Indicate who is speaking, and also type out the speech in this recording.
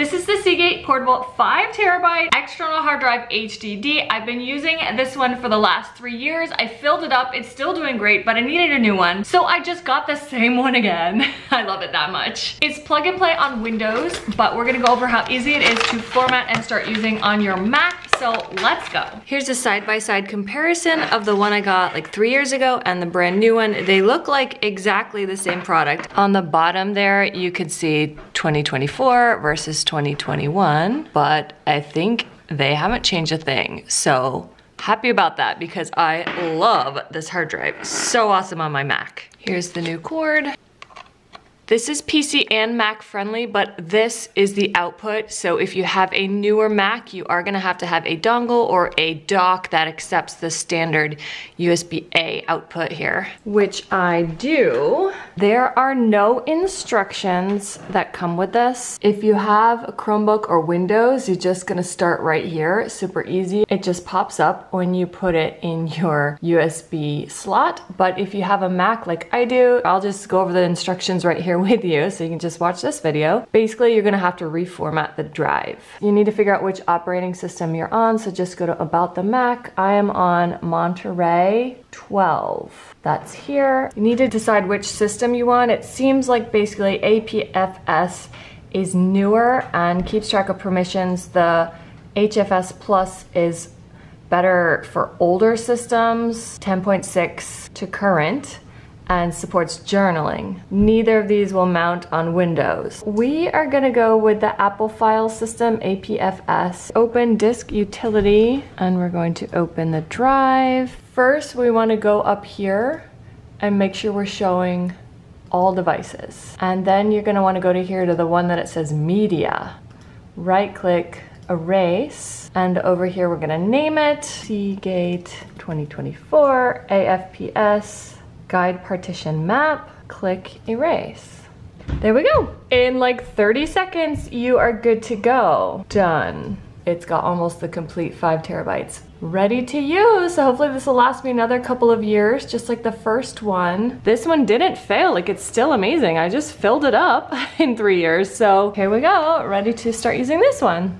Speaker 1: This is the Seagate Portable 5 terabyte external hard drive HDD. I've been using this one for the last three years. I filled it up, it's still doing great, but I needed a new one. So I just got the same one again. I love it that much. It's plug and play on Windows, but we're gonna go over how easy it is to format and start using on your Mac, so let's go. Here's a side-by-side -side comparison of the one I got like three years ago and the brand new one. They look like exactly the same product. On the bottom there, you could see 2024 versus 2021, but I think they haven't changed a thing. So happy about that because I love this hard drive. So awesome on my Mac. Here's the new cord. This is PC and Mac friendly, but this is the output. So if you have a newer Mac, you are gonna have to have a dongle or a dock that accepts the standard USB-A output here, which I do. There are no instructions that come with this. If you have a Chromebook or Windows, you're just gonna start right here, super easy. It just pops up when you put it in your USB slot. But if you have a Mac like I do, I'll just go over the instructions right here with you so you can just watch this video. Basically, you're gonna have to reformat the drive. You need to figure out which operating system you're on, so just go to About the Mac. I am on Monterey 12. That's here. You need to decide which system you want. It seems like basically APFS is newer and keeps track of permissions. The HFS Plus is better for older systems, 10.6 to current and supports journaling. Neither of these will mount on Windows. We are gonna go with the Apple file system, APFS. Open disk utility, and we're going to open the drive. First, we wanna go up here and make sure we're showing all devices. And then you're gonna wanna go to here to the one that it says media. Right click, erase, and over here we're gonna name it Seagate 2024 AFPS GUID partition map, click erase. There we go. In like 30 seconds, you are good to go. Done. It's got almost the complete five terabytes ready to use. So hopefully this will last me another couple of years, just like the first one. This one didn't fail, like it's still amazing. I just filled it up in three years. So here we go, ready to start using this one.